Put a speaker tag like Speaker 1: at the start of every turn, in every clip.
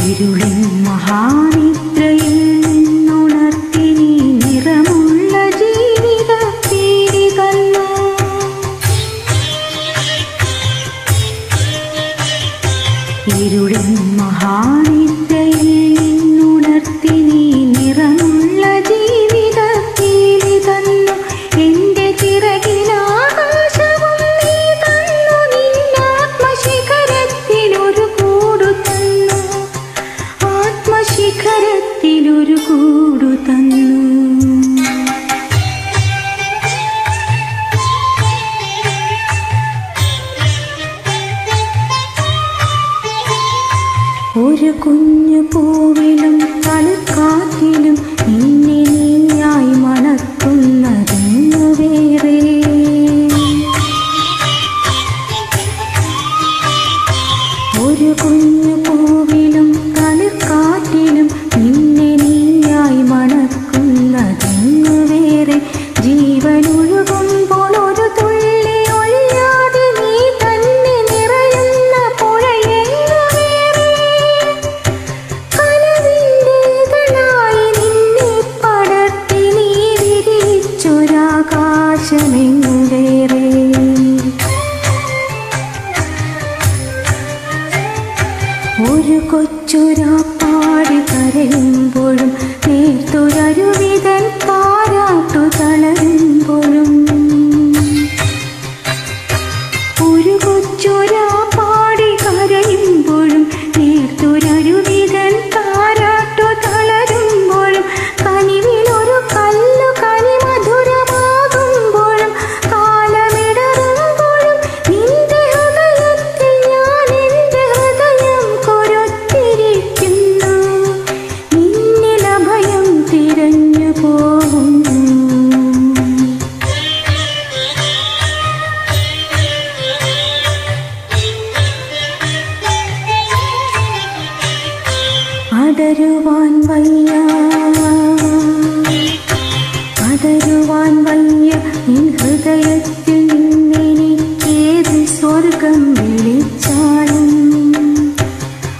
Speaker 1: ഇരുളിൻ മഹാനിദ്രയിൽ നിന്നുണർത്തി നീ നിറമുള്ള ജീവിത തന്നു ഇരുളിൻ മഹാനിദ്രയിൽ നിന്നുണർത്തി നീ നിറമുള്ള ഒരു കുഞ്ഞു പൂവിലും കളിക്കാറ്റിലും നിന്നെ നീയായി മണക്കുന്നതെന്നു വേറെ ഒരു കുഞ്ഞു ഒരു കൊച്ചുരാപ്പാടി കരയുമ്പോഴും നേർത്തൊരരുവിതൻ പാരാട്ടു തളരുമ്പോഴും ഒരു കൊച്ചുരാപ്പാടി അടരുവാൻ വയ്യ. അടരുവാൻ വയ്യ. നിൻ ഹൃദയത്തിൽ നിന്നെനിക്കേത് സ്വർഗം വിളിച്ചാലും.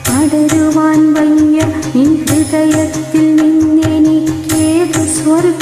Speaker 1: അടരുവാൻ വയ്യ. നിൻ ഹൃദയത്തിൽ നിന്നെനിക്കേത് സ്വർഗം